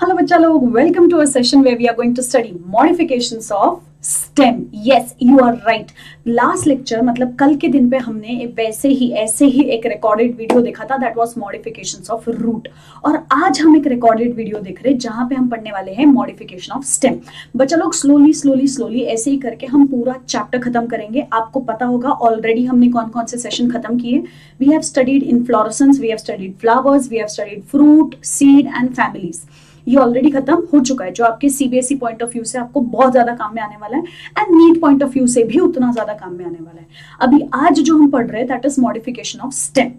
Hello, बच्चा लोग. Welcome to a session where we are going to study modifications of STEM. Yes, you are right. Last lecture मतलब कल के दिन पे हमने वैसे ही ऐसे ही एक रिकॉर्डेड वीडियो देखा था. That was modifications of root और आज हम एक रिकॉर्डेड वीडियो देख रहे हैं जहाँ पे हम पढ़ने वाले हैं मॉडिफिकेशन ऑफ़ स्टेम बच्चा लोग स्लोली स्लोली स्लोली ऐसे ही करके हम पूरा चैप्टर खत्म करेंगे. आपको पता होगा ऑलरेडी हमने कौन कौन से सेशन खत्म किए. We have studied inflorescence we have studied flowers we have studied fruit seed and families ये ऑलरेडी खत्म हो चुका है, जो आपके सीबीएसई पॉइंट ऑफ़ व्यू से आपको बहुत ज़्यादा काम में आने वाला है and NEET point of view से भी उतना ज़्यादा काम में आने वाला है। अभी आज जो हम पढ़ रहे हैं that is modification of stem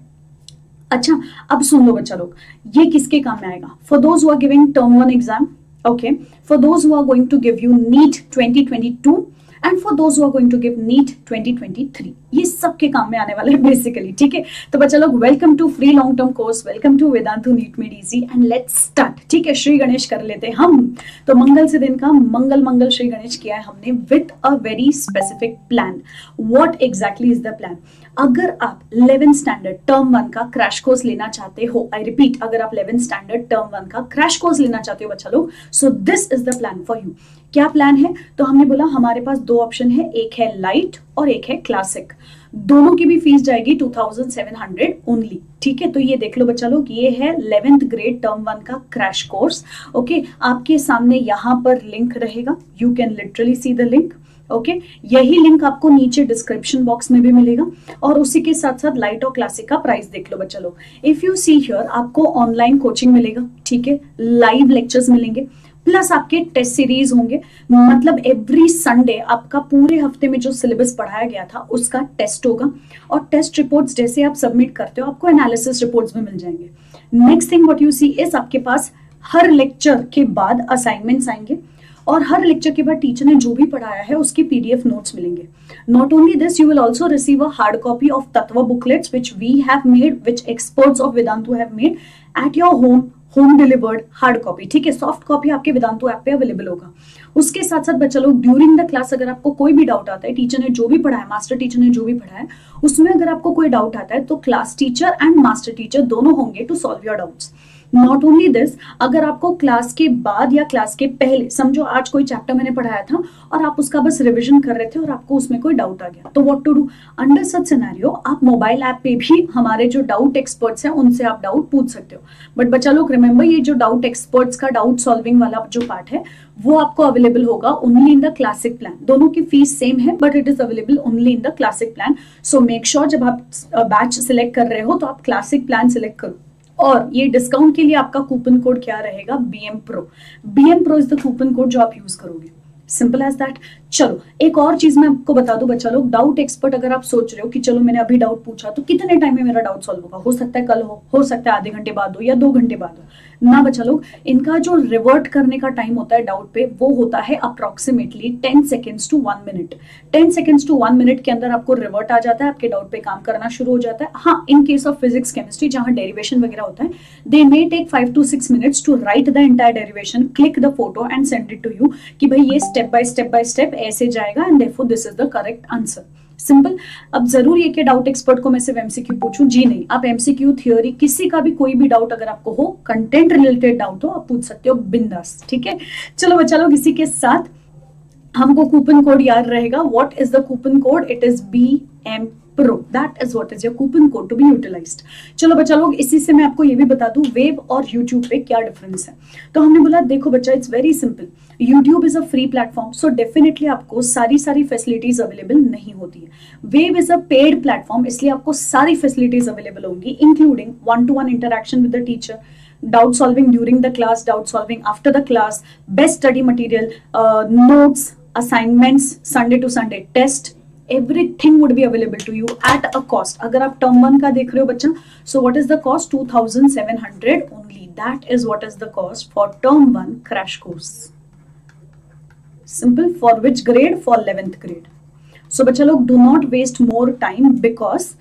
अच्छा अब सुन लो बच्चा लोग, ये किसके काम में आएगा? For those who giving term one exam okay for those who are going to give you NEET 2022 and for those who are going to give NEET 2023 ये सबके काम में आने वाले हैं बेसिकली ठीक है? तो बच्चा लोग welcome to free long term course welcome to Vedantu NEET made easy and let's start ठीक है? श्री गणेश कर लेते हैं हम। तो मंगल से दिन का मंगल मंगल श्री गणेश किया है हमने with a very specific plan what exactly is the plan अगर आप 11 स्टैंडर्ड टर्म वन का क्रैश कोर्स लेना चाहते हो आई रिपीट अगर आप 11 स्टैंडर्ड टर्म वन का क्रैश कोर्स लेना चाहते हो बच्चा लोग so this is the plan for you क्या प्लान है? तो हमने बोला, हमारे पास दो ऑप्शन है, एक है लाइट और एक है क्लासिक दोनों की भी फ़ीस जाएगी 2700 ओनली ठीक है? तो ये देख लो बच्चा लोग, ये है 11th ग्रेड टर्म वन का क्रैश कोर्स ओके आपके सामने यहाँ पर लिंक रहेगा. You can literally see the link okay okay? यही लिंक आपको नीचे डिस्क्रिप्शन बॉक्स में भी मिलेगा. और उसी के साथ साथ लाइट और क्लासिक का प्राइस देख लो बच्चा लोग. इफ़ यू सी हियर आपको ऑनलाइन कोचिंग मिलेगा. ठीक है? लाइव लेक्चर्स मिलेंगे. प्लस आपके टेस्ट सीरीज़ होंगे। मतलब एवरी संडे आपका पूरे हफ़्ते में जो सिलेबस पढ़ाया गया था, उसका टेस्ट होगा। और टेस्ट रिपोर्ट्स जैसे आप सबमिट करते हो, आपको एनालिसिस रिपोर्ट्स भी मिल जाएँगे। Next thing what you see is आपके पास हर लेक्चर के बाद असाइनमेंट्स आएँगे। और हर लेक्चर के बाद टीचर ने जो भी पढ़ाया है, उसके पीडीएफ नोट्स मिलेंगे। Not only this you will also receive a hard copy of Tatva booklets which we have made which experts of Vedantu have made at your home home delivered hard copy ठीक है soft copy आपके Vedantu app पे available होगा। उसके साथ साथ बच्चा लोग ड्यूरिंग द क्लास अगर आपको कोई भी डाउट आता है टीचर ने जो भी पढ़ाया मास्टर टीचर ने जो भी पढ़ाया उसमें अगर आपको कोई डाउट आता है तो class teacher and master teacher दोनों होंगे to solve your doubts not only this अगर आपको क्लास के बाद या क्लास के पहले, समझो आज कोई चैप्टर मैंने पढ़ाया था और आप उसका बस रिविजन कर रहे थे और आपको उसमें कोई डाउट आ गया तो what to do under such scenario आप मोबाइल ऐप पे भी हमारे जो डाउट एक्सपर्ट्स हैं, उनसे आप डाउट पूछ सकते हो। बट बच्चा लोग रिमेंबर ये जो डाउट एक्सपर्ट्स का डाउट सॉल्विंग वाला जो पार्ट है, वो आपको अवेलेबल होगा only in the classic plan दोनों की फ़ीस सेम है but it is available only in the classic plan so make sure जब आप बैच सिलेक्ट कर रहे हो तो आप क्लासिक प्लान सिलेक्ट करो। और ये डिस्काउंट के लिए आपका कूपन कोड क्या रहेगा? B M pro B M pro is the coupon code जो आप यूज़ करोगे. सिंपल एज दैट चलो, एक और चीज़ मैं आपको बता दूँ, बच्चा लोग डाउट एक्सपर्ट अगर आप सोच रहे हो कि चलो मैंने अभी डाउट पूछा तो कितने टाइम में मेरा डाउट सॉल्व होगा? हो सकता है कल हो हो सकता है आधे घंटे बाद हो या दो घंटे बाद हो। ना बच्चा लोग, इनका जो रिवर्ट करने का टाइम होता है डाउट पे, वो होता है approximately ten seconds to one minute ten seconds to one minute के अंदर आपको रिवर्ट आ जाता है, आपके डाउट पे काम करना शुरू हो जाता है। हाँ in case of physics chemistry जहाँ डेरिवेशन वगैरह होता है they may take five to six minutes to write the entire derivation click the photo and send it to you कि भाई ये step by step by step ऐसे जाएगा and therefore this is the correct answer simple अब ज़रूर ये कि doubt expert को मैं सिर्फ़ एमसीक्यू पूछूँ। जी नहीं। आप एमसीक्यू थियोरी किसी का भी कोई भी डाउट अगर आपको हो कंटेंट रिलेटेड डाउट हो, आप पूछ सकते हो बिंदास। ठीक है? चलो बच्चा लोग, इसी के साथ हमको कूपन कोड याद रहेगा। What is the coupon code it is B M pro that is what is your coupon code to be utilized चलो बच्चा लोग इसी से मैं आपको ये भी बता दूँ वेब और यूट्यूब पे क्या डिफरेंस है। तो हमने बोला देखो बच्चा it's very simple YouTube is a free platform so definitely आपको सारी सारी फैसिलिटीज़ अवेलेबल नहीं होती है। Web is a paid platform इसलिए आपको सारी फैसिलिटीज़ अवेलेबल होंगी including one to one interaction with the teacher doubt solving during the class doubt solving after the class best study material uh, notes sunday to sunday test everything would be available to you at a cost अगर आप term one का देख रहे हो बच्चा so what is the cost two thousand seven hundred only that is what is the cost for term one crash course simple for which grade for eleventh grade so बच्चा लोग do not waste more time because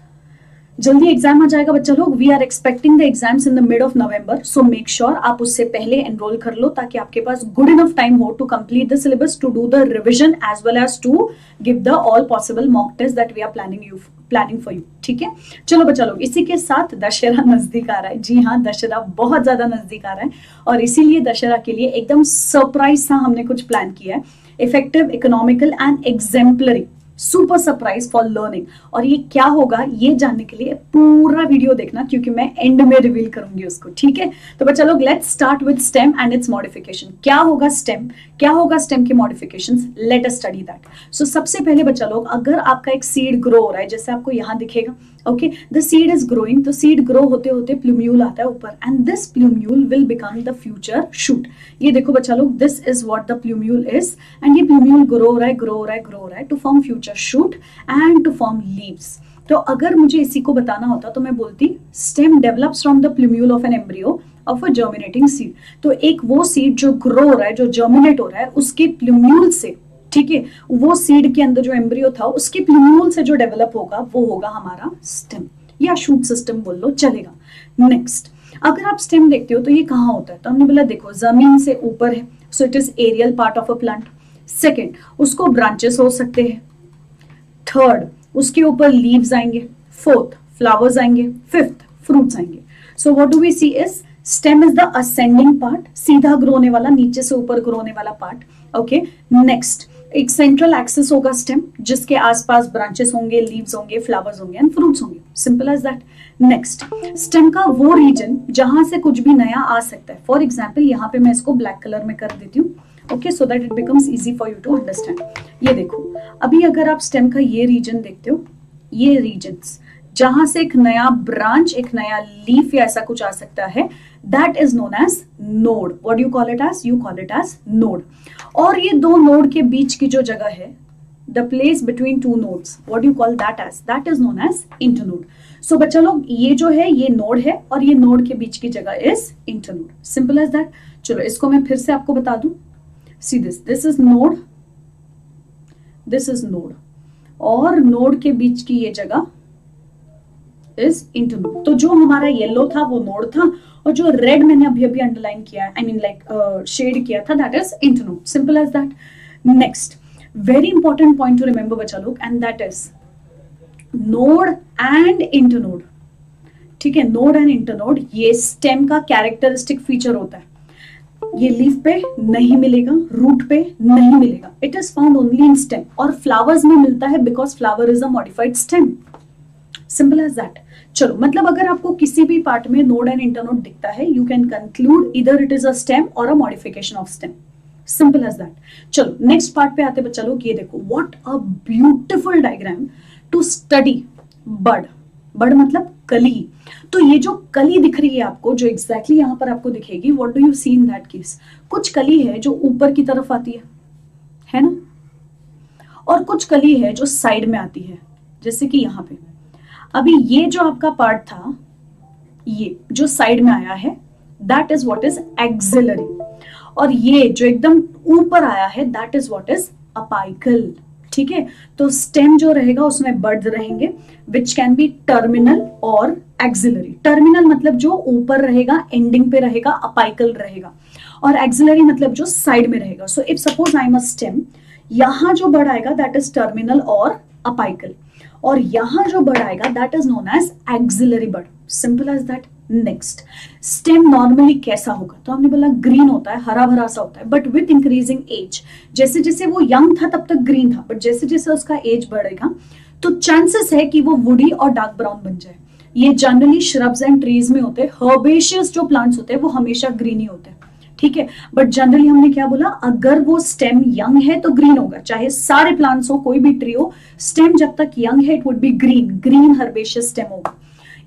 जल्दी exam आ जाएगा बच्चा लोग. We are expecting the exams in the mid of November so make sure आप उससे पहले एनरोल कर लो ताकि आपके पास गुड इनफ टाइम हो to complete the syllabus to do the revision as well as to give the all possible mock test that we are planning you planning for you ठीक है? चलो बच्चा लोग, इसी के साथ दशहरा नज़दीक आ रहा है. जी हाँ दशहरा बहुत ज़्यादा नज़दीक आ रहा है और इसीलिए दशहरा के लिए एकदम सरप्राइज़ सा हमने कुछ प्लान किया है. Effective economical and exemplary super surprise for learning. और ये क्या होगा, ये जानने के लिए पूरा वीडियो देखना, क्योंकि मैं एंड में रिवील करूँगी उसको, ठीक है? तो बच्चा लोग let's start with stem and its modification क्या होगा स्टेम क्या होगा स्टेम के modification let us study that so सबसे पहले बच्चा लोग, अगर आपका एक सीड ग्रो हो रहा है, जैसे आपको यहाँ दिखेगा okay the seed is growing तो सीड ग्रो होते होते प्लूम्यूल आता है ऊपर. And this plumule will become the future shoot ये देखो बच्चा लोग this is what the plumule is and ये प्लूम्यूल ग्रो हो रहा है ग्रो हो रहा है ग्रो हो रहा है to form future shoot and to form leaves तो अगर मुझे इसी को बताना होता तो मैं बोलती stem develops from the plumule of an embryo of a germinating seed तो एक वो सीड जो ग्रो हो रहा है, जो जर्मिनेट हो रहा है, उसके प्लूम्यूल से ठीक है? वो सीड के अंदर जो एम्ब्रियो था, उसके प्लूम्यूल से जो डेवलप होगा, वो होगा हमारा स्टेम या शूट सिस्टम बोल लो, चलेगा. नेक्स्ट अगर आप स्टेम देखते हो तो ये कहाँ होता है? तो हमने बोला, देखो, ज़मीन से ऊपर है so it is aerial part of a plant second उसको ब्रांचेस हो सकते हैं. थर्ड उसके ऊपर लीव्स आएँगे. फोर्थ फ्लावर्स आएँगे. फिफ्थ फ्रूट्स आएँगे. So what do we see is stem is the ascending part सीधा ग्रो होने वाला, नीचे से ऊपर ग्रो होने वाला पार्ट ओके नेक्स्ट एक सेंट्रल एक्सेस होगा स्टेम जिसके आसपास ब्रांचेस होंगे लीव्स होंगे फ्लावर्स होंगे एंड फ्रूट्स होंगे. Simple as that next stem का वो रीजन जहाँ से कुछ भी नया आ सकता है. फॉर एग्ज़ाम्पल यहाँ पे मैं इसको ब्लैक कलर में कर देती हूँ. Okay so that it becomes easy for you to understand ये देखो, अभी अगर आप स्टेम का ये रीजन देखते हो, ये रीजन जहाँ से एक नया ब्रांच, एक नया लीफ या ऐसा कुछ आ सकता है that is known as node what you call it as you call it as node और ये दो नोड के बीच की जो जगह है the place between two nodes what you call that as that is known as internode so बच्चा लोग, ये जो है, ये नोड है और ये नोड के बीच की जगह is internode simple as that चलो, इसको मैं फिर से आपको बता दू। See this this is node this is node और नोड के बीच की ये जगह इज़ इंटरनोड तो जो हमारा येलो था, वो नोड था, और जो रेड मैंने अभी अभी अंडरलाइन किया आई मीन लाइक शेड किया था that is internode simple as that next very important point to remember बच्चा लोग and that is node and internode ठीक है नोड एंड इंटरनोड ये स्टेम का कैरेक्टरिस्टिक फीचर होता है. ये लीफ पे नहीं मिलेगा रूट पे नहीं मिलेगा. It is found only in stem और फ्लावर्स में मिलता है because flower is a modified stem simple as that चलो मतलब अगर आपको किसी भी पार्ट में नोड एंड इंटरनोड दिखता है यू कैन कंक्लूड इधर इट इज़ अ स्टेम और a modification of stem simple as that चलो नेक्स्ट पार्ट पे आते बच्चा लोग ये देखो what a beautiful diagram to study bud. Bud मतलब कली। तो ये जो कली दिख रही है आपको, जो एग्जैक्टली exactly यहाँ पर आपको दिखेगी what do you see in that case कुछ कली है जो ऊपर की तरफ़ आती है है ना? और कुछ कली है जो साइड में आती है, जैसे कि यहाँ पे। अभी ये जो आपका पार्ट था, ये जो साइड में आया है that is what is axillary और ये जो एकदम ऊपर आया है that is what is apical ठीक है? तो स्टेम जो रहेगा, उसमें बर्ड रहेंगे विच कैन बी टर्मिनल और एक्सिलरी टर्मिनल मतलब जो ऊपर रहेगा एंडिंग पे रहेगा अपाइकल रहेगा. और एक्सिलरी मतलब जो साइड में रहेगा. So if suppose I am a stem यहाँ जो बर्ड आएगा दैट इज़ टर्मिनल और अपाइकल और यहाँ जो बर्ड आएगा that is known as axillary bud simple as that next stem normally कैसा होगा? तो हमने बोला ग्रीन होता है हरा भरा सा होता है बट विथ इंक्रीजिंग एज जैसे जैसे वो यंग था, तब तक ग्रीन था बट जैसे जैसे उसका एज बढ़ेगा तो चांसेस है कि वो वुडी और डार्क ब्राउन बन जाए। ये जनरली श्रब्स एंड ट्रीज में होते हैं। हर्बेशियस जो प्लांट्स होते हैं, वो हमेशा ग्रीन ही होते हैं। ठीक है? बट जनरली हमने क्या बोला? अगर वो स्टेम यंग है तो ग्रीन होगा। चाहे सारे प्लांट्स हो, कोई भी ट्री हो स्टेम जब तक यंग है it would be green green herbaceous stem होगा।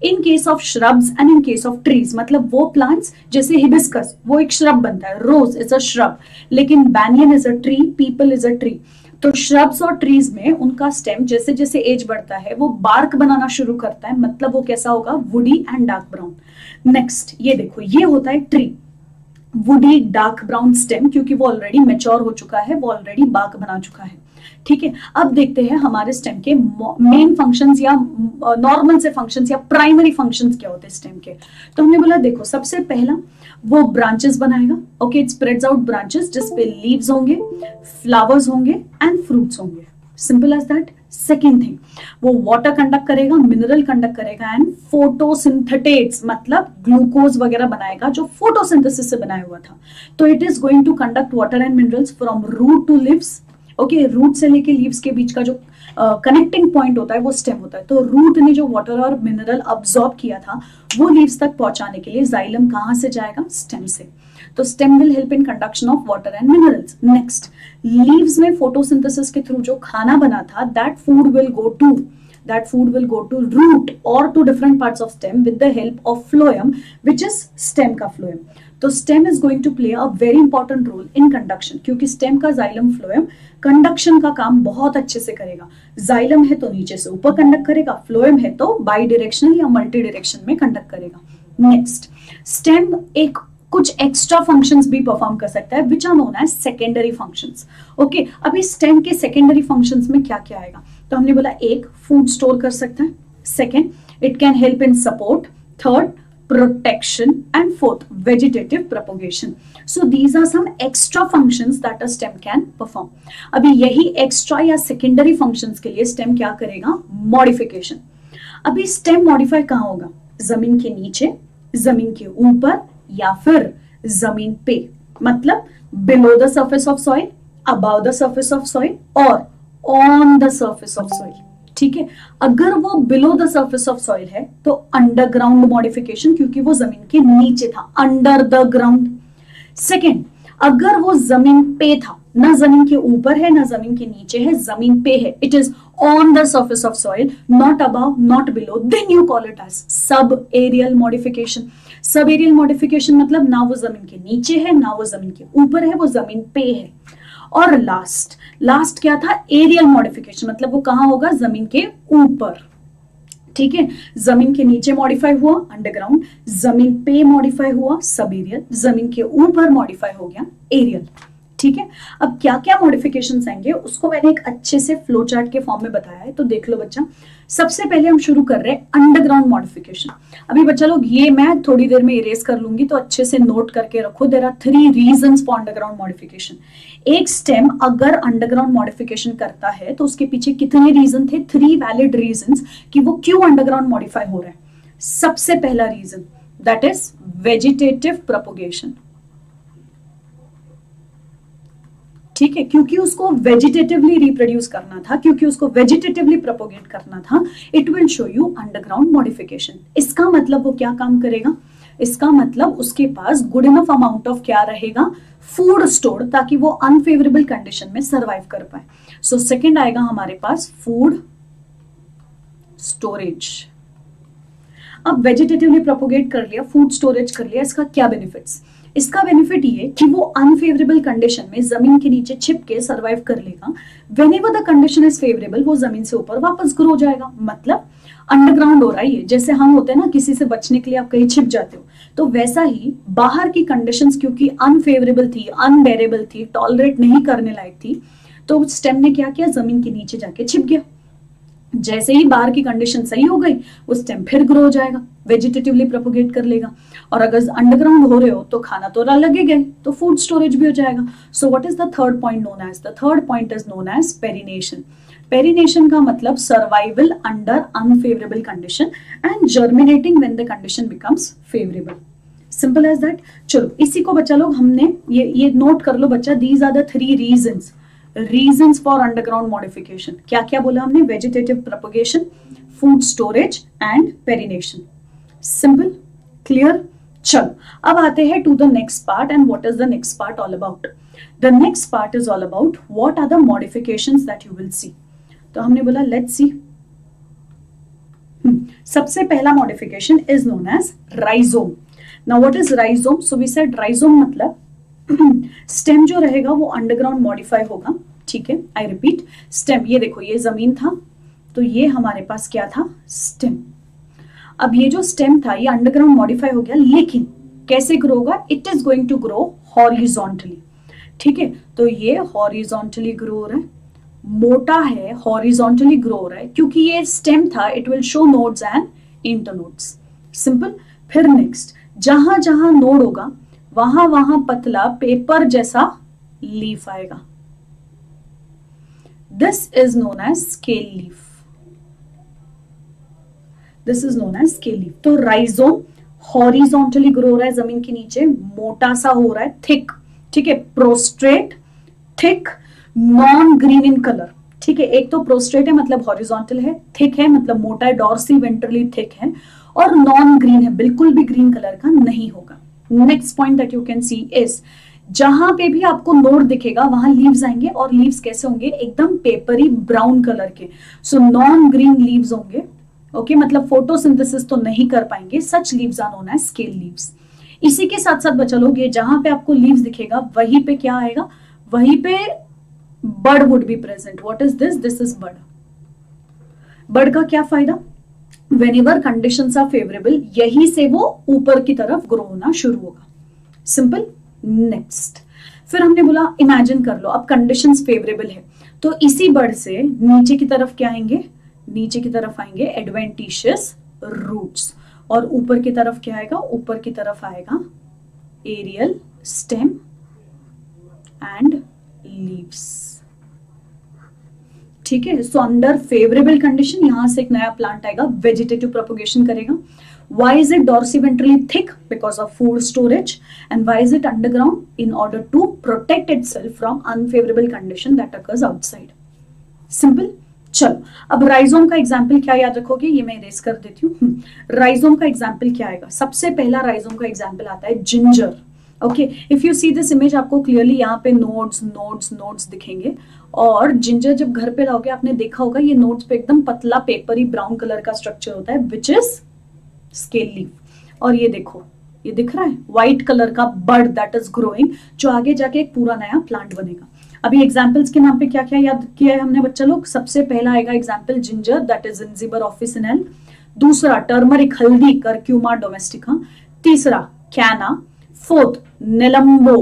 In case of shrubs and in case of trees मतलब वो प्लांट्स जैसे हिबिस्कस वो एक श्रब बनता है। रोज इज़ अ श्रब लेकिन banyan is a tree peepal is a tree तो श्रब्स और ट्रीज में उनका स्टेम जैसे जैसे एज बढ़ता है, वो बार्क बनाना शुरू करता है। मतलब वो कैसा होगा? Woody and dark brown next ये देखो, ये होता है tree woody dark brown stem क्योंकि वो ऑलरेडी मेच्योर हो चुका है, वो ऑलरेडी बार्क बना चुका है। ठीक है? अब देखते हैं हमारे स्टेम के मेन फ़ंक्शंस या नॉर्मल से फ़ंक्शंस या प्राइमरी फ़ंक्शंस क्या होते हैं स्टेम के। तो हमने बोला, देखो, सबसे पहला वो ब्रांचेस बनाएगा। Okay it spreads out branches जिसपे लीव्स होंगे फ्लावर्स होंगे एंड फ्रूट्स होंगे। Simple as that second thing वो वाटर कंडक्ट करेगा मिनरल कंडक्ट करेगा एंड फोटोसिंथेटेट्स मतलब ग्लूकोज वगैरह बनाएगा जो फोटोसिंथेसिस से बनाया हुआ था। तो it is going to conduct water and minerals from root to leaves okay root से लेके लीव्स के बीच का जो कनेक्टिंग uh, पॉइंट होता है वो स्टेम होता है। तो रूट ने जो वाटर और मिनरल अब्सॉर्ब किया था वो लीव्स तक पहुँचाने के लिए जाइलम कहाँ से जाएगा? स्टेम से। तो stem will help in conduction of water and minerals next leaves में फोटोसिंथेसिस के थ्रू जो खाना बना था that food will go to that food will go to root or to different parts of stem with the help of phloem, which is stem का phloem. तो stem is going to play a very important role in conduction क्योंकि stem का xylem phloem conduction का काम बहुत अच्छे से करेगा। जाइलम है तो नीचे से ऊपर कंडक्ट करेगा फ्लोएम है तो बाई डायरेक्शनल या मल्टी डायरेक्शन में कंडक्ट करेगा। नेक्स्ट स्टेम एक कुछ एक्स्ट्रा फ़ंक्शन भी परफॉर्म कर सकता है which are known as secondary functions okay अब इस टेंट के सेकेंडरी फ़ंक्शंस में क्या क्या आएगा? तो हमने बोला, एक फ़ूड स्टोर कर सकता है. Second it can help in support third protection and fourth vegetative propagation so these are some extra function that a stem can perform अभी यही एक्स्ट्रा या सेकेंडरी फ़ंक्शन के लिए स्टेम क्या करेगा? मॉडिफिकेशन अभी स्टेम मॉडिफाई कहाँ होगा? ज़मीन के नीचे, ज़मीन के ऊपर या फिर ज़मीन पे मतलब below the surface of soil above the surface of soil और on the surface of soil ठीक है? अगर वो below the surface of soil है तो अंडरग्राउंड मॉडिफिकेशन क्योंकि वो ज़मीन के नीचे था अंडर द ग्राउंड सेकेंड अगर वो ज़मीन पे था, ना ज़मीन के ऊपर है, ना ज़मीन के नीचे है, ज़मीन पे है it is on the surface of soil not above not below then you call it as sub aerial modification sub aerial modification मतलब ना वो ज़मीन के नीचे है, ना वो ज़मीन के ऊपर है, वो ज़मीन पे है। और लास्ट लास्ट क्या था? एरियल मॉडिफिकेशन मतलब वो कहाँ होगा? ज़मीन के ऊपर। ठीक है? ज़मीन के नीचे मॉडिफाई हुआ अंडरग्राउंड ज़मीन पे मॉडिफाई हुआ सब एरियल ज़मीन के ऊपर मॉडिफाई हो गया एरियल ठीक है? अब क्या क्या मॉडिफिकेशन आएँगे, उसको मैंने एक अच्छे से फ्लो चार्ट के फॉर्म में बताया है तो देख लो बच्चा। सबसे पहले हम शुरू कर रहे हैं अंडरग्राउंड मॉडिफिकेशन अभी बच्चा लोग, ये मैं थोड़ी देर में इरेज कर लूँगी तो अच्छे से नोट करके रखो। There are three reason for underground modification एक स्टेम अगर अंडरग्राउंड मॉडिफिकेशन करता है तो उसके पीछे कितने रीजन थे? थ्री वैलिड रीजन कि वो क्यों अंडरग्राउंड मॉडिफाई हो रहा है। सबसे पहला reason that is vegetative propagation ठीक है? क्योंकि उसको वेजिटेटिवली रिप्रोड्यूस करना था, क्योंकि उसको वेजिटेटिवली प्रोपोगेट करना था it will show you underground modification इसका मतलब वो क्या काम करेगा? इसका मतलब उसके पास गुड इनफ अमाउंट ऑफ़ क्या रहेगा? फ़ूड स्टोर ताकि वो अनफेवरेबल कंडीशन में सर्वाइव कर पाए. सो सेकेंड आएगा हमारे पास फ़ूड स्टोरेज अब वेजिटेटिवली प्रोपोगेट कर लिया फ़ूड स्टोरेज कर लिया, इसका क्या बेनिफिट्स इसका बेनिफिट ये कि वो अनफेवरेबल कंडीशन में ज़मीन के नीचे छिप के सर्वाइव कर लेगा। Whenever the condition is favourable वो ज़मीन से ऊपर वापस ग्रो हो जाएगा। मतलब अंडरग्राउंड हो रहा है जैसे हम होते हैं ना, किसी से बचने के लिए आप कहीं छिप जाते हो। तो वैसा ही बाहर की कंडीशन क्योंकि अनफेवरेबल थी अनबेरेबल थी टॉलरेट नहीं करने लायक थी तो स्टेम ने क्या किया? ज़मीन के नीचे जाके छिप गया। जैसे ही बाहर की कंडीशन सही हो गई वो स्टेम फिर ग्रो हो जाएगा वेजिटेटिवली प्रोपोगेट कर लेगा। और अगर अंडरग्राउंड हो रहे हो तो खाना तो लगे गए तो फ़ूड स्टोरेज भी हो जाएगा। So what is the third point known as the third point is known as perennation perennation का मतलब survival under unfavourable condition and germinating when the condition becomes favourable simple as that चलो, इसी को बच्चा लोग हमने ये ये नोट कर लो बच्चा these are the three reasons reasons for underground modification क्या क्या बोला हमने vegetative propagation food storage and perennation simple clear चलो अब आते हैं to the next part and what is the next part all about the next part is all about what are the modifications that you will see तो हमने बोला let's see सबसे पहला modification is known as rhizome now what is rhizome so we said मतलब stem जो रहेगा वो underground modify होगा, ठीक है? आई रिपीट स्टेम, ये देखो, ये ज़मीन था तो ये हमारे पास क्या था? स्टेम। अब ये जो स्टेम था, ये अंडरग्राउंड मॉडिफाई हो गया, लेकिन कैसे ग्रो होगा? It is going to grow horizontally ठीक है? तो ये हॉरिजोंटली ग्रो हो रहा है, मोटा है हॉरिजॉन्टली ग्रो हो रहा है, क्योंकि ये स्टेम था it will show nodes and internodes simple फिर नेक्स्ट जहाँ जहाँ नोड होगा वहाँ वहाँ पतला पेपर जैसा लीफ आएगा। This is known as scale leaf this is known as scale leaf तो राइजोम हॉरिजॉन्टली ग्रो हो रहा है, ज़मीन के नीचे, मोटा सा हो रहा है थिक ठीक है? Prostrate thick non green in colour ठीक है? एक तो प्रोस्ट्रेट है मतलब हॉरिजॉन्टल है थिक है मतलब मोटा है डॉर्सी वेंट्रली थिक है, और नॉन ग्रीन है, बिल्कुल भी ग्रीन कलर का नहीं होगा। Next point that you can see is जहाँ पे भी आपको नोड दिखेगा वहाँ लीव्स आएँगे और लीव्स कैसे होंगे? एकदम पेपरी ब्राउन कलर के। सो नॉन ग्रीन लीव्स होंगे। ओके okay, मतलब फोटोसिंथेसिस तो नहीं कर पाएँगे। Such leaves are known as scale leaves इसी के साथ साथ बचा लोग जहाँ पे आपको लीव्स दिखेगा वहीं पे क्या आएगा? वहीं पे bud would be present what is this this is bud bud का क्या फ़ायदा? Whenever condition are favourable यही से वो ऊपर की तरफ़ ग्रो होना शुरू होगा सिंपल नेक्स्ट फिर हमने बोला इमेजिन कर लो अब कंडीशंस फेवरेबल है तो इसी बर्ड से नीचे की तरफ़ क्या आएँगे नीचे की तरफ़ आएँगे एडवेंटिशियस रूट्स और ऊपर की तरफ़ क्या आएगा ऊपर की तरफ़ आएगा एरियल स्टेम एंड लीव्स ठीक है? सो अंडर फेवरेबल कंडीशन यहाँ से एक नया प्लांट आएगा वेजिटेटिव प्रोपोगेशन करेगा। Why is it dorsiventrally thick? Because of food storage. And why is it underground? In order to protect itself from unfavorable condition that occurs outside. Simple? चलो अब rhizome का example क्या याद रखोगे? ये मैं इरेज कर देती हूँ। राइजोम हम्म, का एग्ज़ाम्पल क्या आएगा? सबसे पहला राइजोम का एग्ज़ाम्पल आता है ginger okay if you see this image आपको क्लियरली यहाँ पे नोड्स नोड्स नोड्स दिखेंगे। और जिंजर जब घर पे लाओगे आपने देखा होगा, ये नोड्स पे एकदम पतला पेपरी ब्राउन कलर का स्ट्रक्चर होता है विच इज़ स्केल लीफ और ये देखो, ये दिख रहा है? व्हाइट कलर का बर्ड दैट इज़ ग्रोइंग जो आगे जाके एक पूरा नया प्लांट बनेगा. अभी एग्जाम्पल्स के नाम पे क्या क्या याद किया है हमने, बच्चा लोग? सबसे पहला आएगा example ginger that is Zingiber officinale दूसरा टर्मरिक हल्दी करक्यूमा डोमेस्टिका तीसरा canna fourth Nelumbo.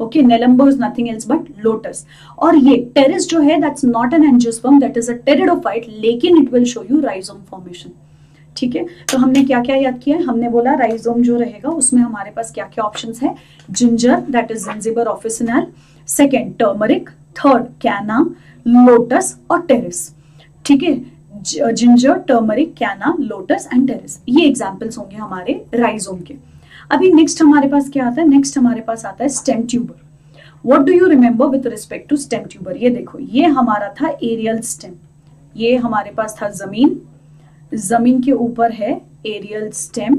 Okay Nelumbo is nothing else but lotus और ये टेरिस जो है that's not an angiosperm that is a pteridophyte लेकिन it will show you rhizome formation ठीक है? तो हमने क्या क्या याद किया हमने बोला राइजोम जो रहेगा, उसमें हमारे पास क्या क्या ऑप्शन है? Ginger that is Zingiber officinale second turmeric third canna lotus और टेरिस ठीक है? Ginger turmeric canna lotus and Pteris ये एग्जाम्पल्स होंगे हमारे राइजोम के. अभी नेक्स्ट हमारे पास क्या आता है? नेक्स्ट हमारे पास आता है stem tuber what do you remember with respect to stem tuber ये देखो, ये हमारा था एरियल स्टेम ये हमारे पास था ज़मीन. ज़मीन के ऊपर है एरियल स्टेम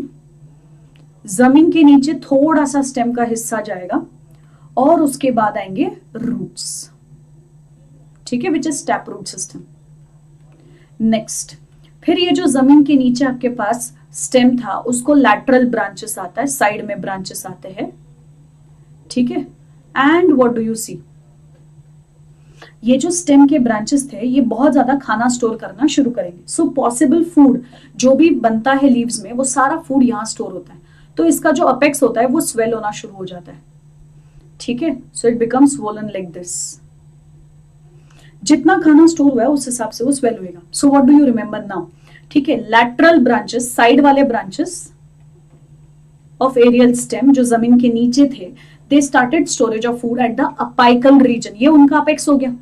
ज़मीन के नीचे थोड़ा सा स्टेम का हिस्सा जाएगा और उसके बाद आएँगे रूट्स ठीक है which is step root system next फिर ये जो ज़मीन के नीचे आपके पास स्टेम था, उसको लैटरल ब्रांचेस आता है साइड में ब्रांचेस आते हैं। ठीक है? And what do you see ये जो स्टेम के ब्रांचेस थे, ये बहुत ज़्यादा खाना स्टोर करना शुरू करेंगे। सो पॉसिबल फ़ूड जो भी बनता है लीव्स में, वो सारा फ़ूड यहाँ स्टोर होता है। तो इसका जो अपेक्स होता है, वो स्वेल होना शुरू हो जाता है। ठीक है? So it becomes swollen like this जितना खाना स्टोर हुआ है, उस हिसाब से वो स्वेल होएगा। So what do you remember now ठीक है लैटरल ब्रांचेस साइड वाले ब्रांचेस ऑफ़ एरियल स्टेम जो ज़मीन के नीचे थे they started storage of food at the apical region ये उनका अपेक्स हो गया।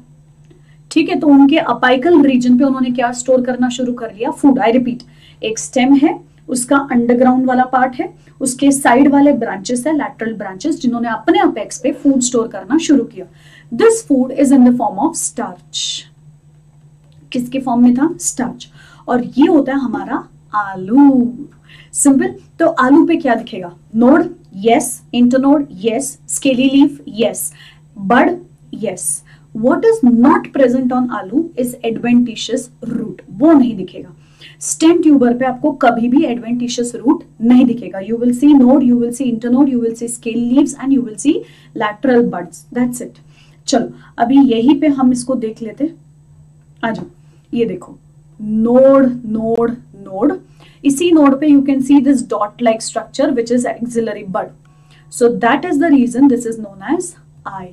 ठीक है तो उनके अपाइकल रीजन पे उन्होंने क्या स्टोर करना शुरू कर लिया? फ़ूड आई रिपीट एक स्टेम है, उसका अंडरग्राउंड वाला पार्ट है, उसके साइड वाले ब्रांचेस है लैटरल ब्रांचेस जिन्होंने अपने अपेक्स पे फ़ूड स्टोर करना शुरू किया। This food is in the form of starch किसके फॉर्म में था? स्टार्च और ये होता है हमारा आलू। सिंपल तो आलू पे क्या दिखेगा? Node yes internode yes scaly leaf yes bud yes what is not present on आलू इज़ एडवेंटिशियस रूट वो नहीं दिखेगा। स्टेम ट्यूबर पे आपको कभी भी एडवेंटिशियस रूट नहीं दिखेगा। You will see node you will see internode you will see scale leaves and you will see lateral buds that's it चलो, अभी यही पे हम इसको देख लेते आ जाओ, ये देखो। नोड नोड नोड इसी नोड पे you can see this dot like structure which is axillary bud so that is the reason this is known as eye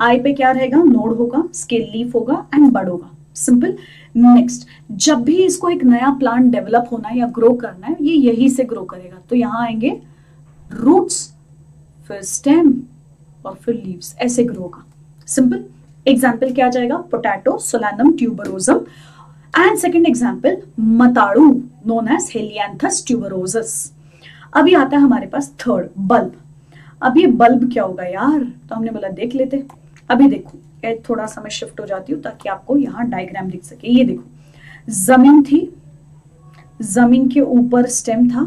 eye पे क्या रहेगा? नोड होगा स्केल लीफ होगा एंड बड होगा। Simple next जब भी इसको एक नया प्लांट डेवलप होना है या ग्रो करना है, ये यही से ग्रो करेगा। तो यहाँ आएँगे रूट्स फिर स्टेम और फिर लीव्स ऐसे ग्रो होगा। सिंपल एग्ज़ाम्पल क्या जाएगा? Potato Solanum tuberosum and second example मताड़ू known as Helianthus tuberosus अभी आता है हमारे पास थर्ड बल्ब अब ये बल्ब क्या होगा यार? तो हमने बोला, देख लेते। अभी देखो थोड़ा सा मैं शिफ्ट हो जाती हूँ ताकि आपको यहाँ डायग्राम दिख सके। ये देखो, ज़मीन थी, ज़मीन के ऊपर स्टेम था।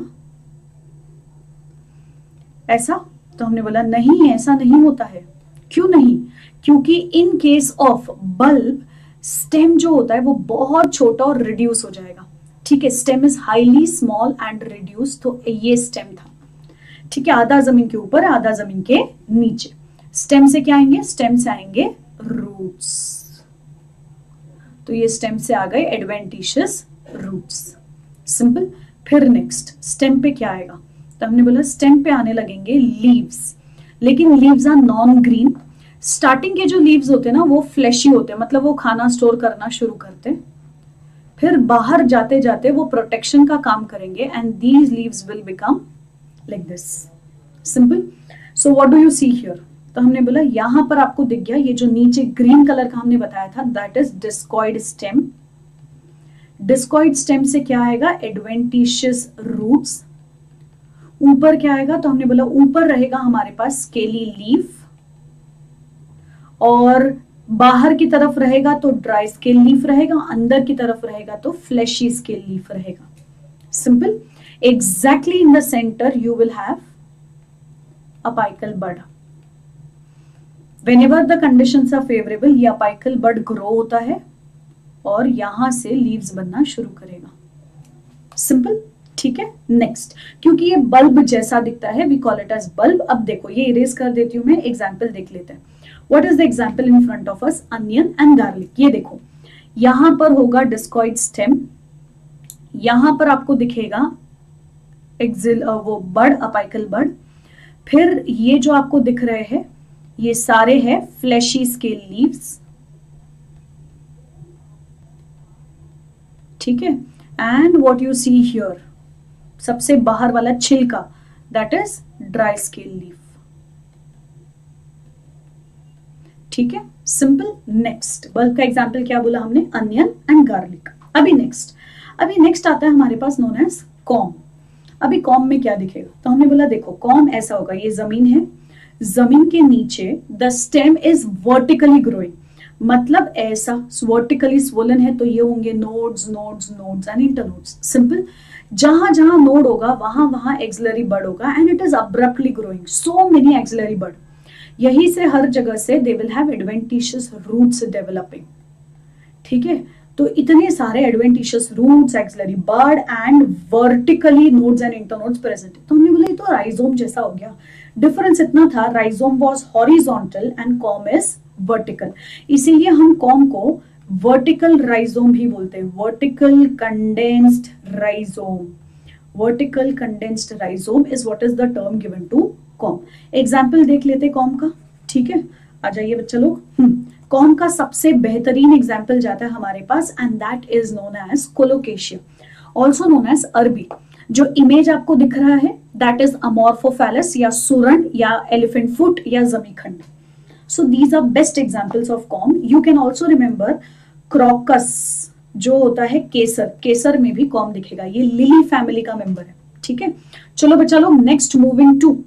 ऐसा? तो हमने बोला, नहीं, ऐसा नहीं होता है। क्यों नहीं? क्योंकि in case of bulb stem जो होता है वो बहुत छोटा और रिड्यूस हो जाएगा। ठीक है, stem is highly small and reduce तो ये स्टेम था। ठीक है, आधा ज़मीन के ऊपर, आधा ज़मीन के नीचे। स्टेम से क्या आएँगे? स्टेम से आएँगे रूट्स तो ये स्टेम से आ गए एडवेंटिशियस रूट्स सिंपल फिर नेक्स्ट स्टेम पे क्या आएगा? तो हमने बोला स्टेम पे आने लगेंगे लीव्स लेकिन leaves are non green starting के जो लीव्स होते हैं ना, वो फ्लैशी होते हैं। मतलब वो खाना स्टोर करना शुरू करते हैं। फिर बाहर जाते जाते वो प्रोटेक्शन का काम करेंगे and these leaves will become like this simple so what do you see here तो हमने बोला, यहाँ पर आपको दिख गया, ये जो नीचे ग्रीन कलर का हमने बताया था that is discoid stem discoid stem से क्या आएगा? एडवेंटिशियस रूट्स ऊपर क्या आएगा? तो हमने बोला, ऊपर रहेगा हमारे पास स्केली लीफ और बाहर की तरफ़ रहेगा तो ड्राई स्केल लीफ रहेगा, अंदर की तरफ़ रहेगा तो फ्लैशी स्केल लीफ रहेगा। Simple exactly in the centre you will have bud whenever the condition are favourable ये अपाइकल बड ग्रो होता है और यहाँ से लीव्स बनना शुरू करेगा। सिंपल ठीक है? नेक्स्ट क्योंकि ये बल्ब जैसा दिखता है we call it as bulb अब देखो, ये इरेज कर देती हूँ मैं एग्ज़ाम्पल देख लेते हैं। What is the example in front of us onion and garlic ये देखो, यहाँ पर होगा डिस्कॉइड स्टेम यहाँ पर आपको दिखेगा एक्सिल वो बर्ड अपाइकल बर्ड फिर ये जो आपको दिख रहे हैं, ये सारे हैं फ्लैशी स्केल लीव्स ठीक है? And what you see here सबसे बाहर वाला छिलका that is dry scale leaf ठीक है? सिंपल नेक्स्ट बल्ब का एग्ज़ाम्पल क्या बोला हमने? अनियन एंड गार्लिक अभी नेक्स्ट अभी नेक्स्ट आता है हमारे पास नोन एज कॉम अभी कॉम में क्या दिखेगा? तो हमने बोला, देखो कॉम ऐसा होगा, ये ज़मीन है। ज़मीन के नीचे the stem is vertically growing मतलब ऐसा वर्टिकली स्वोलन है तो ये होंगे nodes nodes nodes and internodes simple जहाँ जहाँ नोड होगा, वहाँ वहाँ एक्सलरी बर्ड होगा and it is abruptly growing so many axillary bud यही से हर जगह से they will have adventitious roots developing ठीक है? तो इतने सारे adventitious roots axillary bud and vertically nodes and internodes present तो हमने बोला, ये तो राइजोम जैसा हो गया। डिफरेंस इतना था rhizome was horizontal and corm is vertical इसीलिए हम कॉम को वर्टिकल राइजोम भी बोलते हैं। Vertical condensed rhizome vertical condensed rhizome is what is the term given to corm. Example देख लेते कॉम का। ठीक है? आ जाइए बच्चा लोग। कॉम हम्म, का सबसे बेहतरीन एग्ज़ाम्पल जाता है हमारे पास and that is known as colocasia also known as arbi. जो इमेज आपको दिख रहा है दैट इज़ अमोर्फोफेलस या सुरण या एलिफेंट फुट या जमीखंड। So these are best examples of corm. You can also remember crocus जो होता है केसर। केसर में भी कॉम दिखेगा। ये लिली फैमिली का मेंबर है। ठीक है? चलो बच्चा लोग next moving to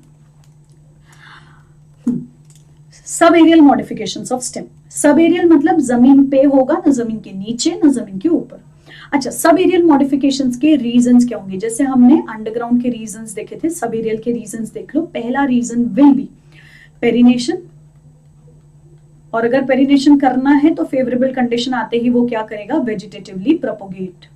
subaerial modification of stem subaerial मतलब ज़मीन पे होगा, ना ज़मीन के नीचे, ना ज़मीन के ऊपर। अच्छा सब एरियल मॉडिफिकेशन के रीजन क्या होंगे? जैसे हमने अंडरग्राउंड के रीजन देखे थे सब एरियल के रीजन देख लो। पहला रीजन विल बी पेरिनेशन और अगर पेरिनेशन करना है तो फेवरेबल कंडीशन आते ही वो क्या करेगा? वेजिटेटिवली प्रोपोगेट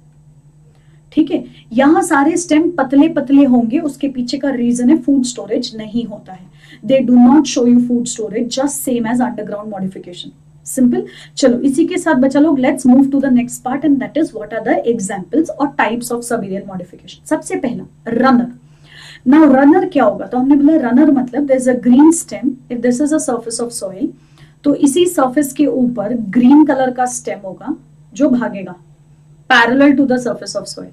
ठीक है? यहाँ सारे स्टेम पतले पतले होंगे, उसके पीछे का रीजन है फ़ूड स्टोरेज नहीं होता है। They do not show you food storage just same as underground modification simple चलो, इसी के साथ बचा लोग let's move to the next part and that is what are the examples और टाइप्स ऑफ़ सबेरियल मॉडिफिकेशन सबसे पहला रनर नाउ रनर क्या होगा? तो हमने बोला रनर मतलब there is a green stem if this is a surface of soil तो इसी सरफेस के ऊपर ग्रीन कलर का स्टेम होगा, जो भागेगा parallel to the surface of soil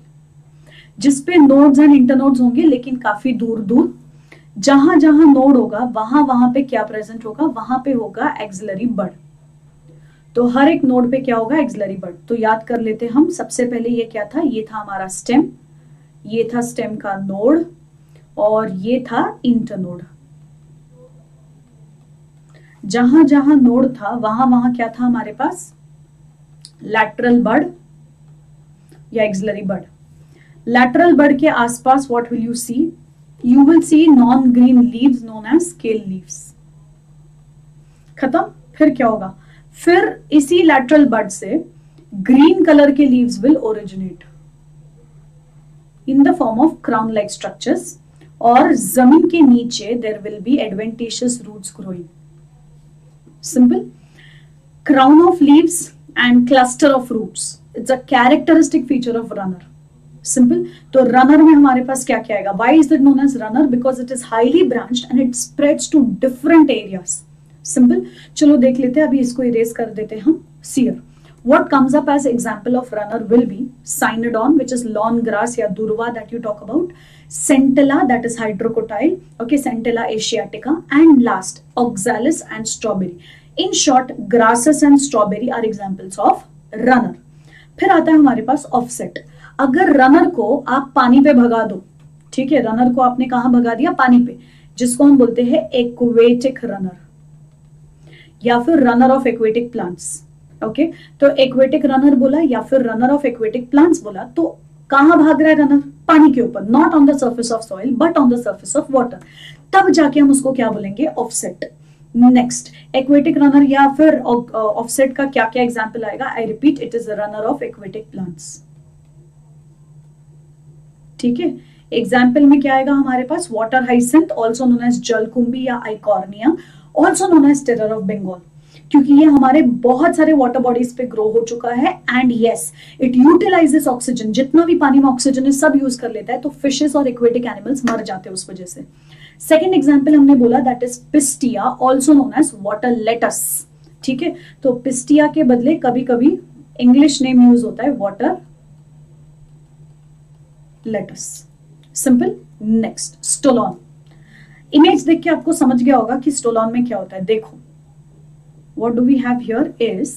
जिसपे नोड्स एंड इंटरनोड्स होंगे, लेकिन काफ़ी दूर दूर जहाँ जहाँ नोड होगा वहाँ वहाँ पे क्या प्रेजेंट होगा? वहाँ पे होगा एक्सिलरी बर्ड तो हर एक नोड पे क्या होगा? एक्सिलरी बर्ड तो याद कर लेते हम, सबसे पहले ये क्या था? ये था हमारा स्टेम ये था स्टेम का नोड और ये था इंटरनोड जहाँ जहाँ नोड था वहाँ वहाँ क्या था हमारे पास? लैटरल बर्ड या एक्सिलरी बर्ड लैटरल बर्ड के आसपास what will you see you will see non green leaves known as scale leaves खत्म फिर क्या होगा फिर इसी लैटरल बर्ड से ग्रीन कलर के leaves will originate in the form of crown like structures और ज़मीन के नीचे there will be adventitious roots growing simple crown of leaves and cluster of roots it's a characteristic feature of runner simple तो runner में हमारे पास क्या क्या आएगा why is it known as runner because it is highly branched and it spreads to different areas simple चलो देख लेते हैं अभी इसको इरेज कर देते हैं हम see here what comes up as example of runner will be cynodon which is lawn grass या durva that you talk about centella that is hydrocotyle okay centella asiatica and last oxalis and strawberry in short grasses and strawberry are examples of runner फिर आता है हमारे पास offset अगर runner को आप पानी पे भगा दो, ठीक है रनर को आपने कहा भगा दिया? पानी पे, जिसको हम बोलते हैं एक्वेटिक रनर या फिर runner of aquatic plants okay तो एक्वेटिक रनर बोला या फिर रनर ऑफ़ एक्वेटिक प्लांट्स बोला तो कहाँ भाग रहा है रनर पानी के ऊपर not on the surface of soil but on the surface of water तब जाके हम उसको क्या बोलेंगे? ऑफसेट नेक्स्ट एक्वेटिक रनर या फिर ऑफसेट का क्या क्या एग्ज़ाम्पल आएगा I repeat it is runner of aquatic plants ठीक है? एग्ज़ाम्पल में क्या आएगा हमारे पास? Water hyacinth also known as जलकुंभी या Eichhornia also known as terror of Bengal क्योंकि ये हमारे बहुत सारे वाटर बॉडीज पे ग्रो हो चुका है and yes it utilises oxygen जितना भी पानी में ऑक्सीजन है, सब यूज़ कर लेता है तो फिशेस और इक्वेटिक एनिमल्स मर जाते हैं उस वजह से। सेकेंड एग्ज़ाम्पल हमने बोला that is Pistia also known as water lettuce ठीक है? तो पिस्टिया के बदले कभी कभी इंग्लिश नेम यूज़ होता है water lettuce simple next stolon image देख के आपको समझ गया होगा कि स्टोलॉन में क्या होता है। देखो what do we have here is,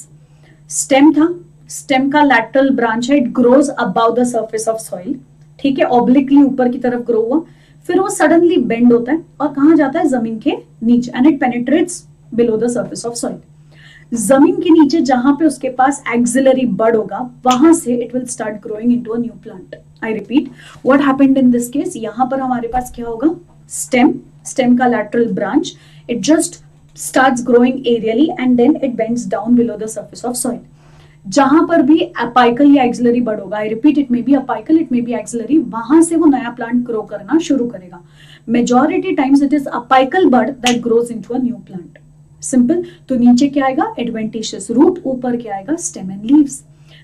stem था स्टेम का लैटरल ब्रांच है it grows above the surface of soil ठीक है ऑब्लिकली ऊपर की तरफ़ ग्रो हुआ, फिर वो सडनली बेंड होता है, और कहा जाता है? ज़मीन के नीचे and it penetrates below the surface of soil ज़मीन के नीचे जहाँ पे उसके पास एक्सिलरी बर्ड होगा, वहाँ से it will start growing into a new plant I repeat what happened in this case यहाँ पर हमारे पास क्या होगा? स्टेम स्टेम का lateral branch it just starts growing aerially and then it bends down below the surface of soil. जहाँ पर भी अपाइकल या एक्सिलरी बर्ड होगा I repeat it may be apical it may be axillary वहाँ से वो नया प्लांट ग्रो करना शुरू करेगा। Majority times it is apical bud that grows into a new plant simple तो नीचे क्या आएगा? एडवेंटेशियस रूट ऊपर क्या आएगा? Stem and leaves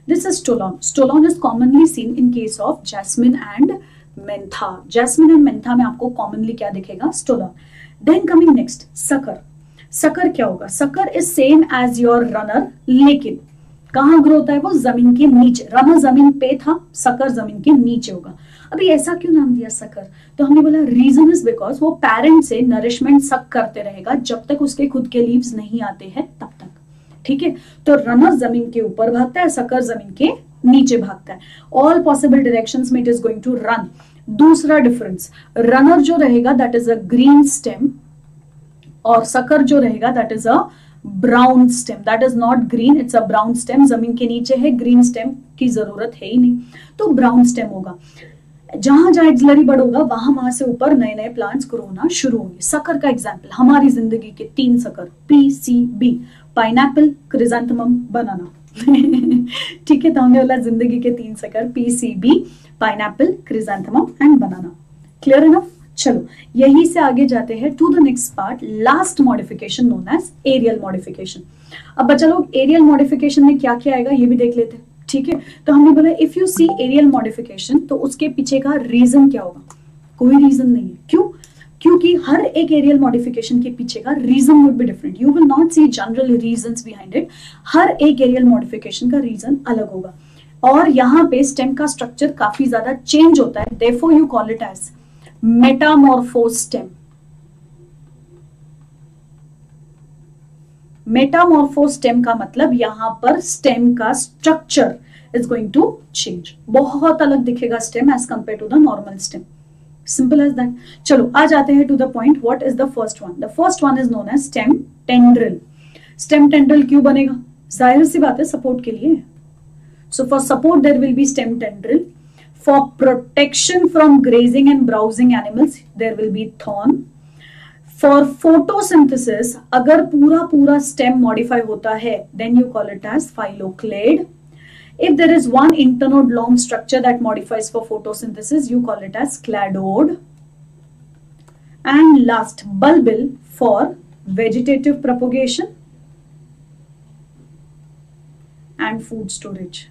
this is stolon stolon is commonly seen in case of jasmine and Mentha jasmine and Mentha में आपको commonly क्या दिखेगा? Stolon then coming next sucker sucker क्या होगा? Sucker is same as your runner लेकिन कहाँ grow होता है वो? ज़मीन के नीचे। रनर ज़मीन पे था सकर ज़मीन के नीचे होगा। अभी ऐसा क्यों नाम दिया सकर तो हमने बोला रीजन इज़ बिकॉज़ वो पेरेंट से नरिशमेंट सक करते रहेगा जब तक उसके खुद के लीव्स नहीं आते हैं, तब ठीक है? तो रनर ज़मीन के ऊपर भागता है, सकर ज़मीन के नीचे भागता है। ऑल पॉसिबल डायरेक्शन में it is going to run दूसरा डिफरेंस रनर जो रहेगा that is a green stem और सकर जो रहेगा that is a brown stem that is not green it's a brown stem ज़मीन के नीचे है ग्रीन स्टेम की ज़रूरत है ही नहीं। तो ब्राउन स्टेम होगा। जहाँ जहाँ एक्सलरी बर्ड होगा, वहाँ वहाँ से ऊपर नए नए प्लांट्स ग्रो होना शुरू होंगे। सकर का एग्ज़ाम्पल हमारी ज़िंदगी के तीन sucker P C B pineapple chrysanthemum banana ठीक है तो हमने बोला ज़िंदगी के तीन sucker P C B pineapple chrysanthemum and banana clear enough चलो, यही से आगे जाते हैं to the next part last modification known as aerial modification अब बच्चा लोग एरियल मॉडिफिकेशन में क्या क्या आएगा, ये भी देख लेते हैं, ठीक है? तो हमने बोला if you see aerial modification तो उसके पीछे का रीजन क्या होगा? कोई रीजन नहीं है। क्यों? क्योंकि हर एक एरियल मॉडिफिकेशन के पीछे का reason would be different you will not see general reason behind it हर एक एरियल मॉडिफिकेशन का रीजन अलग होगा। और यहाँ पे स्टेम का स्ट्रक्चर काफ़ी ज़्यादा चेंज होता है। Therefore you call it as metamorphose stem metamorphose stem का मतलब यहाँ पर स्टेम का structure is going to change बहुत अलग दिखेगा stem as compare to the normal stem simple as that चलो, आ जाते हैं to the point what is the first one the first one is known as stem tendril stem tendril क्यों बनेगा? ज़ाहिर सी बात है सपोर्ट के लिए. So for support there will be stem tendril for protection from grazing and browsing animals there will be thorn for photosynthesis अगर पूरा पूरा स्टेम मॉडिफाई होता है then you call it as phylloclade If there is one internode long structure that modifies for photosynthesis, you call it as cladode. And last, bulbil for vegetative propagation and food storage.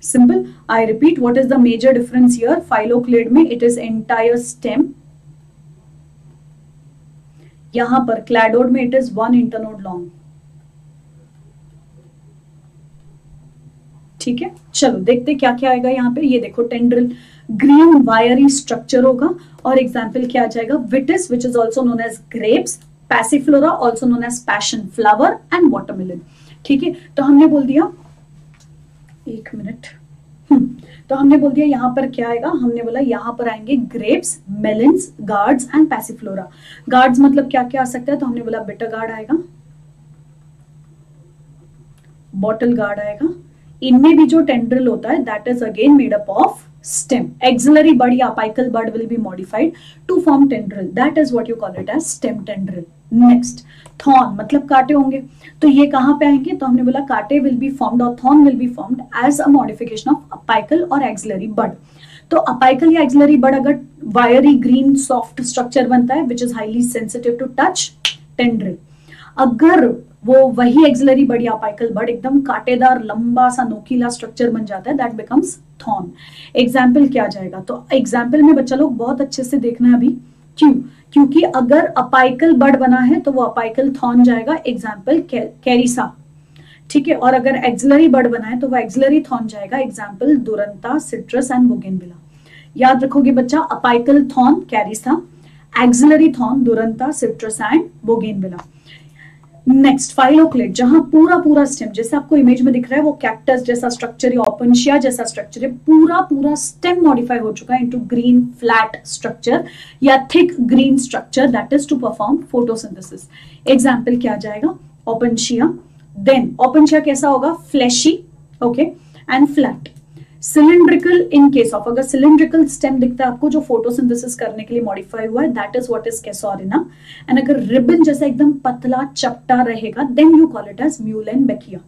Simple. I repeat, what is the major difference here? Phylloclade में it is entire stem. यहाँ पर cladode में it is one internode long. ठीक है? चलो देखते क्या क्या आएगा यहाँ पे। ये देखो टेंड्रिल ग्रीन वायरी स्ट्रक्चर होगा। और एग्ज़ाम्पल क्या आ जाएगा? Vitis which is also known as grapes Passiflora also known as passion flower and watermelon ठीक है? तो हमने बोल दिया एक मिनट। हम्म, तो हमने बोल दिया यहाँ पर क्या आएगा? हमने बोला यहाँ पर आएँगे grapes melons gourds and Passiflora gourds मतलब क्या क्या आ सकता है? तो हमने बोला बिटर गार्ड आएगा। बॉटल गार्ड आएगा। इनमें भी जो टेंड्रिल होता है that is again made up of stem axillary bud या apical bud will be modified to form tendril that is what you call it as stem tendril next thorn मतलब कांटे होंगे। तो ये कहाँ पे आएँगे? तो हमने बोला कांटे विल बी फॉर्म्ड और thorn will be formed as a modification of apical और एक्सिलरी बर्ड तो अपाइकल या एक्सिलरी बर्ड अगर वायरी ग्रीन सॉफ्ट स्ट्रक्चर बनता है which is highly sensitive to touch tendril अगर वो वही एक्सिलरी बर्ड या पाइकल बर्ड एकदम कांटेदार, लंबा सा नोकीला स्ट्रक्चर बन जाता है दैट बिकम्स थॉर्न एग्ज़ाम्पल क्या जाएगा? तो एग्ज़ाम्पल में बच्चा लोग बहुत अच्छे से देखना है अभी। क्यों? क्योंकि अगर अपाइकल बर्ड बना है तो वो अपाइकल थॉर्न जाएगा। Example Carissa. ठीक है? और अगर एक्सिलरी बर्ड बना है तो वो एक्सिलरी थॉर्न जाएगा। Example Duranta citrus and Bougainvillea याद रखोगे बच्चा apical thorn Carissa. Axillary thorn Duranta citrus and Bougainvillea next phylloclade जहाँ पूरा पूरा स्टेम जैसे आपको इमेज में दिख रहा है, वो कैक्टस जैसा स्ट्रक्चर या ओपनशिया जैसा स्ट्रक्चर है, पूरा पूरा स्टेम मॉडिफाई हो चुका है इनटू ग्रीन फ्लैट स्ट्रक्चर या thick green structure that is to perform photosynthesis example क्या जाएगा? ओपनशिया देन ओपनशिया कैसा होगा? Fleshy okay and flat cylindrical in case of अगर सिलेंड्रिकल स्टेम दिखता है आपको जो फोटोसिंथेसिस करने के लिए मॉडिफाई हुआ है that is what is Casuarina and अगर रिबन जैसा एकदम पतला चपटा रहेगा then you call it as Muehlenbeckia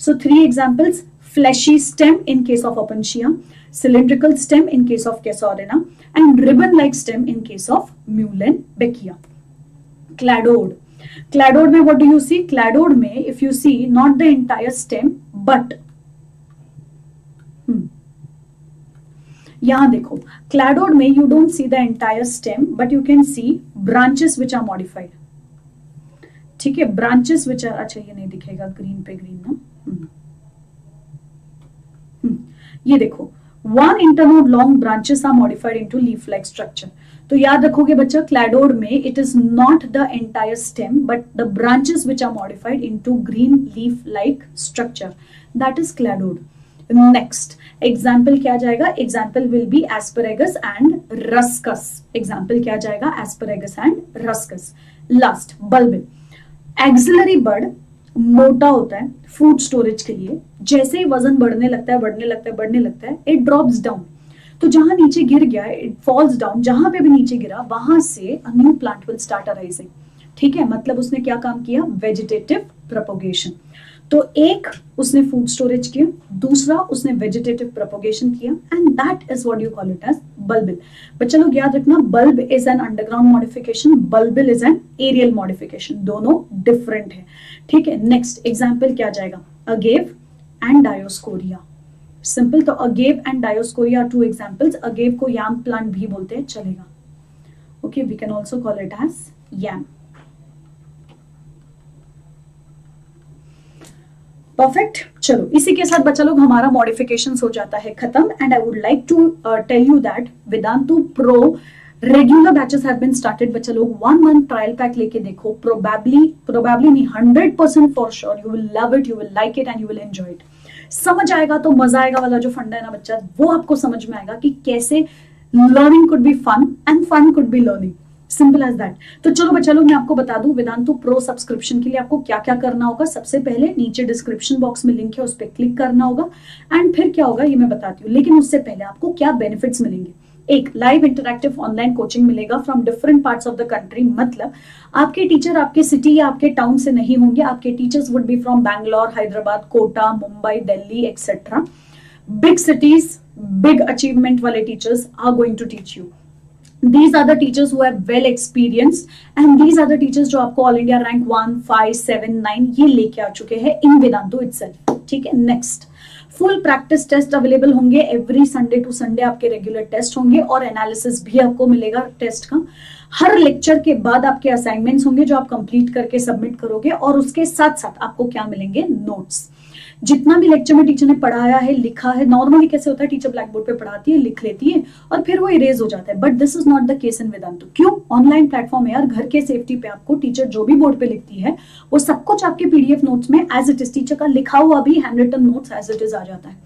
so three examples fleshy stem in case of Opuntia cylindrical stem in case of Casuarina and ribbon like stem in case of Muehlenbeckia cladode cladode में what do you see cladode में if you see not the entire stem but यहाँ देखो cladode में you don't see the entire stem but you can see branches which are modified ठीक है branches which are अच्छा ये नहीं दिखेगा ग्रीन पे ग्रीन ना? हम्म। हम्म। ये देखो one internode long branches are modified into leaf like structure तो याद रखोगे बच्चा क्लैडोड में it is not the entire stem but the branches which are modified into green leaf like structure that is cladode next example क्या जाएगा? Example will be asparagus and Ruscus example क्या जाएगा? Asparagus and Ruscus last bulb axillary bud मोटा होता है food storage के लिए। जैसे ही वज़न बढ़ने लगता है, बढ़ने लगता है, बढ़ने लगता है इट ड्रॉप्स डाउन तो जहाँ नीचे गिर गया इट फॉल्स डाउन जहाँ पे भी नीचे गिरा, वहाँ से new plant will start arising ठीक है? मतलब उसने क्या काम किया? वेजिटेटिव प्रपोगेशन तो एक, उसने फ़ूड स्टोरेज किया, दूसरा, उसने वेजिटेटिव प्रोपोगेशन किया and that is what you call it as bulbil बच्चा लोग याद रखना bulb is an underground modification bulbil is an aerial modification दोनों डिफरेंट है। ठीक है नेक्स्ट एग्ज़ाम्पल क्या जाएगा? अगेव एंड डायोस्कोरिया सिंपल तो Agave and Dioscorea two examples Agave को याम प्लांट भी बोलते हैं, चलेगा। Okay we can also call it as yam perfect चलो, इसी के साथ बच्चा लोग, हमारा मॉडिफिकेशन हो जाता है खत्म and I would like to tell you that Vedantu pro regular batches have been started बच्चा लोग वन मंथ ट्रायल पैक लेके देखो प्रोबेबली प्रोबेबली नहीं hundred percent for sure you will love it you will like it and you will enjoy it समझ आएगा तो मज़ा आएगा वाला जो फंडा है ना बच्चा, वो आपको समझ में आएगा कि कैसे learning could be fun and fun could be learning simple as that तो चलो बच्चा लोग, मैं आपको बता दूँ, वेदांतु प्रो सब्सक्रिप्शन के लिए आपको क्या क्या करना होगा। सबसे पहले नीचे डिस्क्रिप्शन बॉक्स में लिंक है, उस पर क्लिक करना होगा। एंड फिर क्या होगा, ये मैं बताती हूँ। लेकिन उससे पहले आपको क्या बेनिफिट्स मिलेंगे? एक लाइव इंटरैक्टिव ऑनलाइन कोचिंग मिलेगा from different parts of the country मतलब आपके टीचर आपके सिटी या आपके टाउन से नहीं होंगे। आपके teachers would be from Bangalore Hyderabad Kota Mumbai Delhi etcetera big cities big achievement वाले teachers are going to teach you these are the teachers who have well experienced, and these are the teachers जो आपको all India rank one five seven nine ये लेके आ चुके हैं in वेदांतो itself ठीक है? Next full practice test available होंगे एवरी संडे टू संडे आपके रेगुलर टेस्ट होंगे और एनालिसिस भी आपको मिलेगा टेस्ट का. हर लेक्चर के बाद आपके असाइनमेंट्स होंगे जो आप कंप्लीट करके सबमिट करोगे और उसके साथ साथ आपको क्या मिलेंगे? नोट्स जितना भी लेक्चर में टीचर ने पढ़ाया है, लिखा है नॉर्मली कैसे होता है टीचर ब्लैक बोर्ड पर पढ़ाती है, लिख लेती है और फिर वो इरेज हो जाता है। But this is not the case in Vedantu क्यों? ऑनलाइन प्लेटफॉर्म है यार, घर के सेफ्टी पे आपको टीचर जो भी बोर्ड पे लिखती है, वो सब कुछ आपके पीडीएफ नोट्स में एज इट इज़ टीचर का लिखा हुआ भी handwritten notes as it is आ जाता है।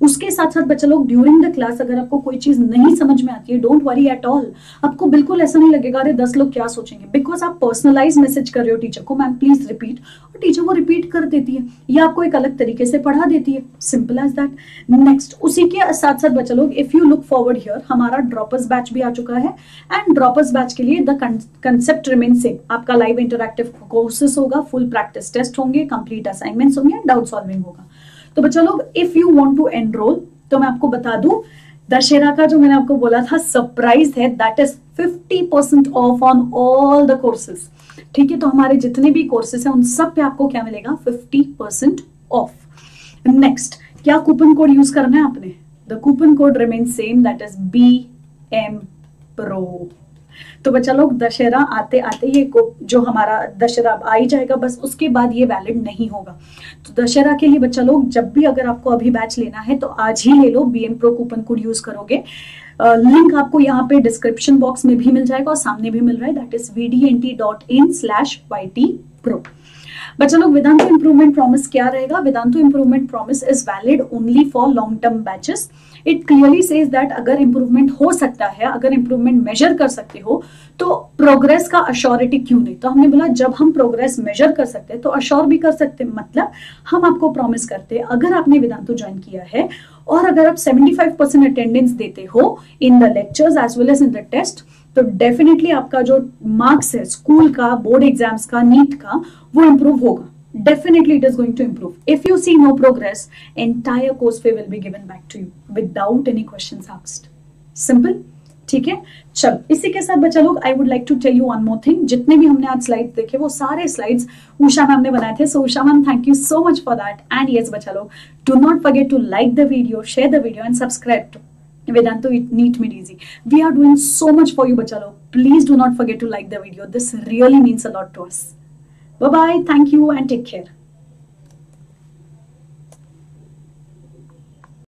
उसके साथ साथ बच्चा लोग ड्यूरिंग द क्लास अगर आपको कोई चीज़ नहीं समझ में आती है डोंट वरी एट ऑल आपको बिल्कुल ऐसा नहीं लगेगा, अरे दस लोग क्या सोचेंगे? बिकॉज़ आप पर्सनलाइज मैसेज कर रहे हो टीचर को मैम प्लीज़ रिपीट और टीचर वो रिपीट कर देती है, या आपको एक अलग तरीके से पढ़ा देती है सिंपल एज दैट नेक्स्ट उसी के साथ साथ बच्चा लोग if you look forward here हमारा ड्रॉपर्स बैच भी आ चुका है एंड ड्रॉपर्स बैच के लिए द कंसेप्ट रिमेन सेम आपका लाइव इंटरक्टिव कोर्सेस होगा फुल प्रैक्टिस टेस्ट होंगे कंप्लीट असाइनमेंट्स होंगे डाउट सॉल्विंग होगा। तो बच्चा लोग if you want to enrol तो मैं आपको बता दूँ, दशहरा का जो मैंने आपको बोला था सरप्राइज़ है that is 50 percent off on all the courses ठीक है तो हमारे जितने भी कोर्सेज हैं, उन सब पे आपको क्या मिलेगा? 50 परसेंट ऑफ़ नेक्स्ट क्या कूपन कोड यूज़ करना है आपने? The coupon code remain same that is B M pro तो बच्चा लोग दशहरा आते आते ये जो हमारा दशहरा आ ही जाएगा बस उसके बाद ये वैलिड नहीं होगा। तो दशहरा के लिए बच्चा लोग जब भी अगर आपको अभी बैच लेना है तो आज ही ले लो B M pro coupon code use करोगे। लिंक uh, आपको यहाँ पे डिस्क्रिप्शन बॉक्स में भी मिल जाएगा और सामने भी मिल रहा है। That is V D N T dot in slash Y T pro बच्चा लोग वेदांतो इंप्रूवमेंट प्रॉमिस क्या रहेगा? Vedantu improvement promise is valid only for long term batches it clearly says that अगर इंप्रूवमेंट हो सकता है, अगर इंप्रूवमेंट मेजर कर सकते हो तो प्रोग्रेस का अश्योरिटी क्यों नहीं? तो हमने बोला, जब हम प्रोग्रेस मेजर कर सकते हैं तो अश्योर भी कर सकते हैं। मतलब हम आपको प्रॉमिस करते हैं, अगर आपने वेदांतो ज्वाइन किया है, और अगर आप 75 परसेंट अटेंडेंस देते हो in the lectures as well as in the test तो डेफिनेटली आपका जो मार्क्स है स्कूल का बोर्ड एग्ज़ाम्स का नीट का, वो इंप्रूव होगा। definitely it is going to improve. If you see no progress, entire course fee will be given back to you without any questions asked. Simple? ठीक है चलो इसी के साथ बच्चा लोग I would like to tell you one more thing जितने भी हमने आज स्लाइड देखे वो सारे स्लाइड्स उषा मैम ने बनाए थे सो Usha ma'am thank you so much for that and yes बच्चा लोग do not forget to like the video share the video and subscribe to Vedanto Neat Made Easy. We are doing so much for you, bachalo. Please do not forget to like the video. This really means a lot to us. Bye bye. Thank you and take care.